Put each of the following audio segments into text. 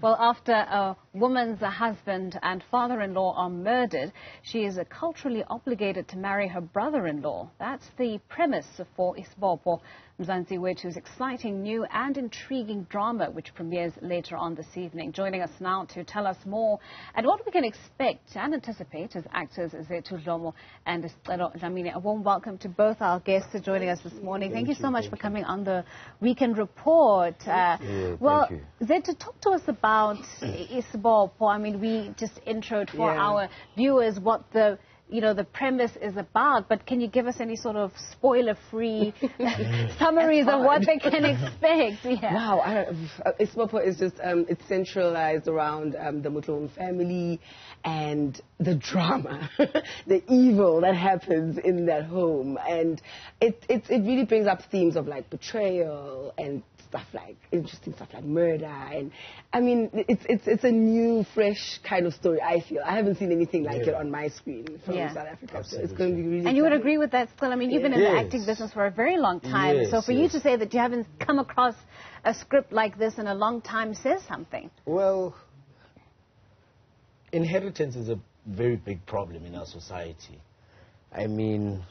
Well, after a woman's husband and father-in-law are murdered, she is culturally obligated to marry her brother-in-law. That's the premise for Isibopho Mzansi Wethu's exciting new and intriguing drama, which premieres later on this evening. Joining us now to tell us more and what we can expect and anticipate as actors Zethu Dlomo and Sicelo Dlamini. A warm welcome to both our guests for joining us this morning. Thank, thank you so much for coming on the Weekend Report. Uh, yeah, well, Zethu, talk to us about Isibopho. I mean, we just introed for yeah. our viewers what the you know, the premise is about, but can you give us any sort of spoiler-free summaries of what they can expect? Yeah. Wow, I, Isibopho is just, um, it's centralized around um, the Motlhong family and the drama, the evil that happens in that home. And it, it, it really brings up themes of like betrayal and stuff like interesting stuff like murder and I mean it's it's it's a new fresh kind of story I feel I haven't seen anything like yeah. it on my screen from yeah. South Africa so it's going to be really and you would agree with that still I mean you've been in yes. the acting business for a very long time yes, so for yes. you to say that you haven't come across a script like this in a long time says something well inheritance is a very big problem in our society I mean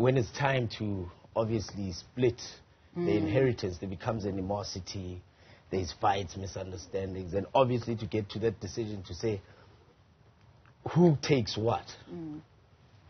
when it's time to obviously split mm. the inheritance, there becomes animosity, there's fights, misunderstandings, and obviously to get to that decision to say who takes what. Mm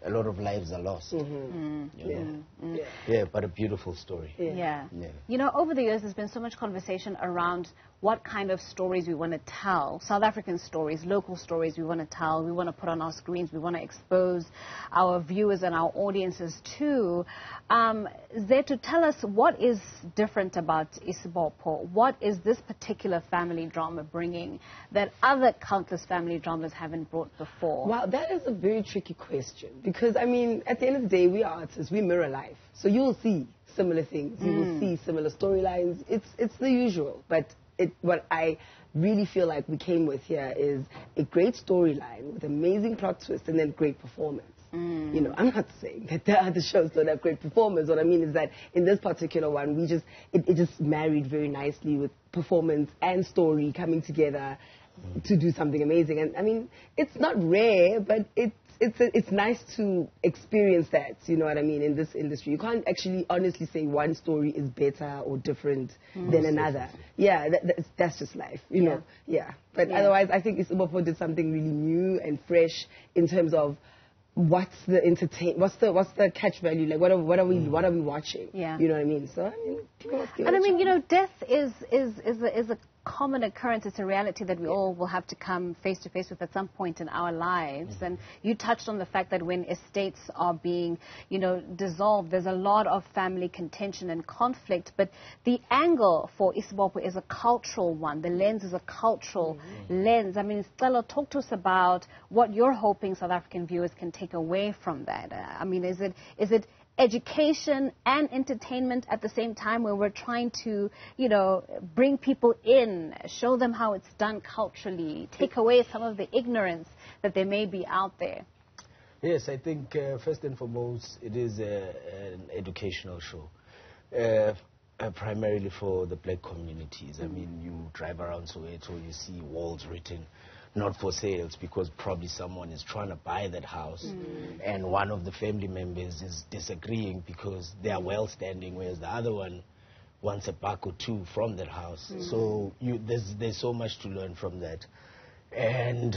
a lot of lives are lost. Mm-hmm. Mm. Yeah. Mm-hmm. yeah. yeah, but a beautiful story. Yeah. Yeah. yeah. You know, over the years, there's been so much conversation around what kind of stories we want to tell. South African stories, local stories we want to tell, we want to put on our screens, we want to expose our viewers and our audiences to. Um, to tell us what is different about Isibopho. What is this particular family drama bringing that other countless family dramas haven't brought before? Wow, that is a very tricky question because, I mean, at the end of the day, we are artists, we mirror life. So you'll see similar things, you mm. will see similar storylines. It's, it's the usual, but it, what I really feel like we came with here is a great storyline with amazing plot twist and then great performance. Mm. You know, I'm not saying that the other shows don't have great performance. What I mean is that in this particular one, we just it, it just married very nicely with performance and story coming together mm. to do something amazing. And I mean, it's not rare, but it's it's it's nice to experience that. You know what I mean? In this industry, you can't actually honestly say one story is better or different mm. than another. Yeah, that, that's, that's, just life. You know? Yeah. But yeah. otherwise, I think Isibopho did something really new and fresh in terms of what's the entertain what's the what's the catch value like what are what are we mm. what are we watching yeah you know what i mean so i mean and i mean you know death is is is a, is a common occurrence. It's a reality that we all will have to come face to face with at some point in our lives. Mm-hmm. And you touched on the fact that when estates are being, you know, dissolved, there's a lot of family contention and conflict. But the angle for Isibopho is a cultural one. The lens is a cultural mm-hmm. lens. I mean, Sicelo, talk to us about what you're hoping South African viewers can take away from that. I mean, is it is it education and entertainment at the same time where we're trying to, you know, bring people in, show them how it's done culturally, take away some of the ignorance that there may be out there? Yes, I think uh, first and foremost, it is a, an educational show. Uh, uh, primarily for the black communities. Mm. I mean, you drive around Soweto, you see walls written not for sales because probably someone is trying to buy that house mm. and one of the family members is disagreeing because they are well standing whereas the other one wants a buck or two from that house. Mm. So you, there's, there's so much to learn from that. And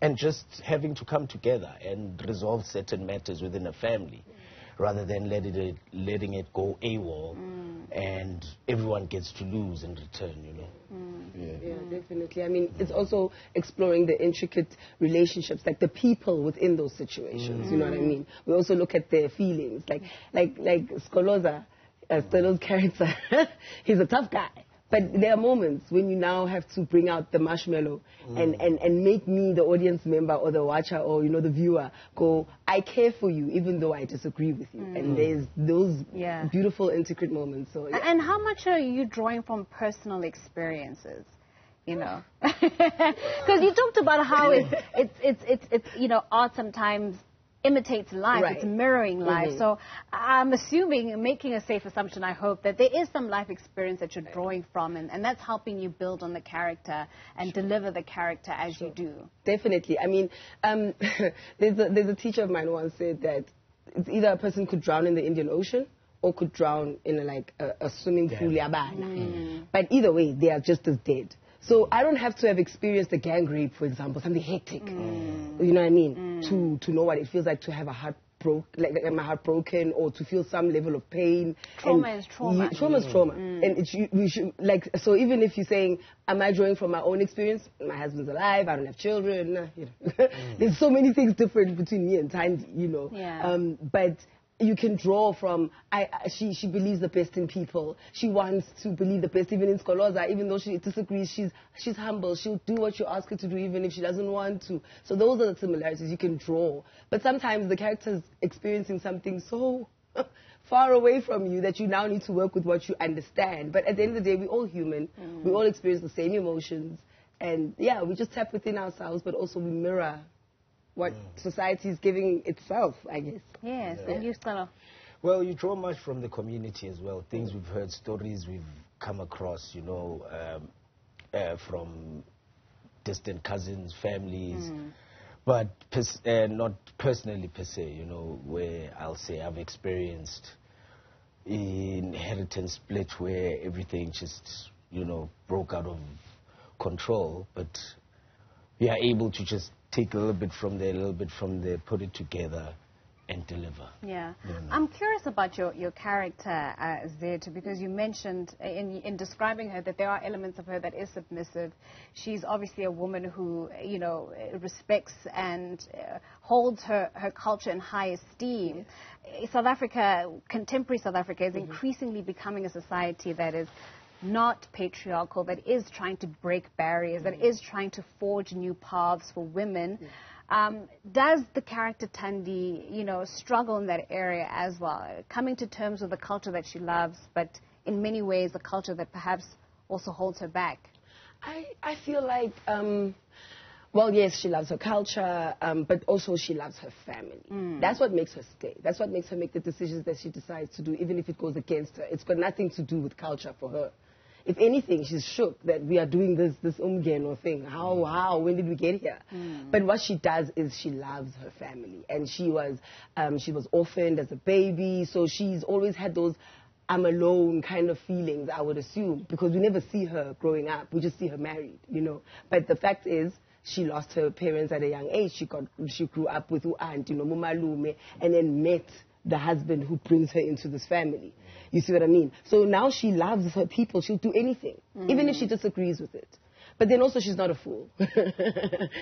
and just having to come together and resolve certain matters within a family rather than let it, letting it go AWOL mm. and everyone gets to lose in return, you know. Mm. Yeah. yeah, definitely. I mean, it's also exploring the intricate relationships, like the people within those situations, mm. you know what I mean? We also look at their feelings, like, like, like Skoloza, uh, Sicelo's character, he's a tough guy. But there are moments when you now have to bring out the marshmallow mm. and, and, and make me, the audience member or the watcher or, you know, the viewer, go, I care for you even though I disagree with you. Mm. And there's those yeah. beautiful, intricate moments. So, yeah. And how much are you drawing from personal experiences? You know because you talked about how it's, it's it's it's it's you know art sometimes imitates life. Right. It's mirroring life. Mhm. So I'm assuming, making a safe assumption, I hope, that there is some life experience that you're drawing from, and, and that's helping you build on the character and deliver the character as you do. Definitely. I mean, um, there's, a, there's a teacher of mine once said that it's either a person could drown in the Indian Ocean or could drown in a, like a, a swimming pool, yabana. But either way, they are just as dead. So I don't have to have experienced a gang rape, for example, something hectic. Mm. You know what I mean? Mm. To to know what it feels like to have a heart broke, like, like my heart broken, or to feel some level of pain. Trauma And is trauma. you- trauma is trauma, mm. and it, you, we should like. So even if you're saying, "Am I drawing from my own experience?" My husband's alive. I don't have children. You know, there's so many things different between me and Tandy. You know, Yeah. um, but you can draw from I, she she believes the best in people. She wants to believe the best even in Skoloza even though she disagrees she's she's humble. She'll do what you ask her to do even if she doesn't want to. So those are the similarities you can draw. But sometimes the character's experiencing something so far away from you that you now need to work with what you understand. But at the end of the day we're all human. Mm. We all experience the same emotions. And yeah we just tap within ourselves but also we mirror what society is giving itself, I guess. Yes, and you, Sicelo. Well, you draw much from the community as well. Things we've heard, stories we've come across, you know, um, uh, from distant cousins, families, but pers- uh, not personally per se, you know, where I'll say I've experienced inheritance split where everything just, you know, broke out of control, but we are able to just take a little bit from there, a little bit from there, put it together, and deliver. Yeah. I'm curious about your, your character, uh, Zed, because you mentioned in, in describing her that there are elements of her that is submissive. She's obviously a woman who, you know, respects and uh, holds her, her culture in high esteem. Uh, South Africa, contemporary South Africa, is increasingly becoming a society that is not patriarchal, that is trying to break barriers, that is trying to forge new paths for women. Um, does the character Tandi, you know, struggle in that area as well, coming to terms with the culture that she loves, but in many ways a culture that perhaps also holds her back? I, I feel like, um, well, yes, she loves her culture, um, but also she loves her family. That's what makes her stay. That's what makes her make the decisions that she decides to do, even if it goes against her. It's got nothing to do with culture for her. If anything, she's shook that we are doing this this umgeno thing. How how when did we get here? But what she does is she loves her family, and she was um, she was orphaned as a baby, so she's always had those I'm alone kind of feelings, I would assume, because we never see her growing up. We just see her married, you know. But the fact is, she lost her parents at a young age. She got, she grew up with her aunt, you know, mumalume, and then met the husband who brings her into this family. You see what I mean? So now she loves her people. She'll do anything, even if she disagrees with it. But then also she's not a fool.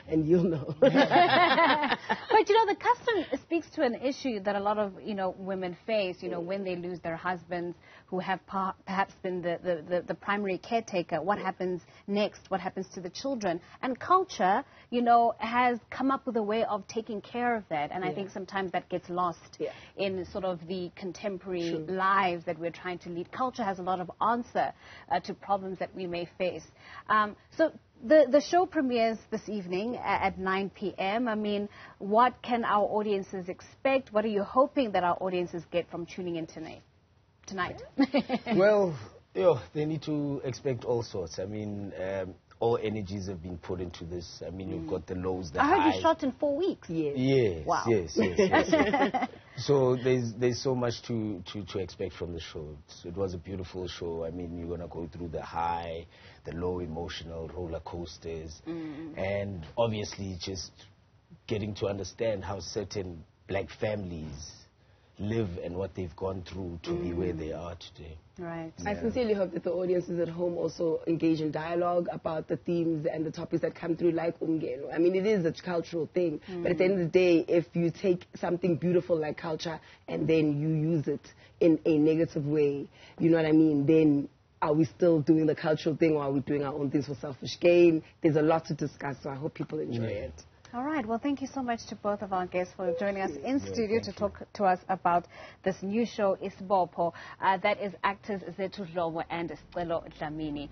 and you'll know. but you know, the custom speaks to an issue that a lot of you know women face. You know, when they lose their husbands, who have perhaps been the, the, the, the primary caretaker. What happens next? What happens to the children? And culture, you know, has come up with a way of taking care of that. And I think sometimes that gets lost Yeah. in sort of the contemporary lives that we're trying to lead. Culture has a lot of answer uh, to problems that we may face. Um, so the, the show premieres this evening at 9 p.m. I mean, what can our audiences expect? What are you hoping that our audiences get from tuning in tonight? Tonight. well, you know, they need to expect all sorts. I mean, um, all energies have been put into this. I mean, you've got the lows, the I heard highs. you shot in four weeks. yes. Yes, Wow. yes, yes, yes. yes. so there's there's so much to, to, to expect from the show. It's, it was a beautiful show. I mean, you're gonna go through the high, the low emotional roller coasters, and obviously just getting to understand how certain black families live and what they've gone through to be where mm. they are today. Right. I sincerely hope that the audiences at home also engage in dialogue about the themes and the topics that come through, like umgeno. I mean, it is a cultural thing, but at the end of the day, if you take something beautiful like culture and then you use it in a negative way, you know what I mean, then are we still doing the cultural thing or are we doing our own things for selfish gain? There's a lot to discuss, so I hope people enjoy mm. it. All right. Well, thank you so much to both of our guests for joining us in studio to talk to us about this new show, Isibopho, uh, that is actors Zethu Dlomo and Sicelo Dlamini.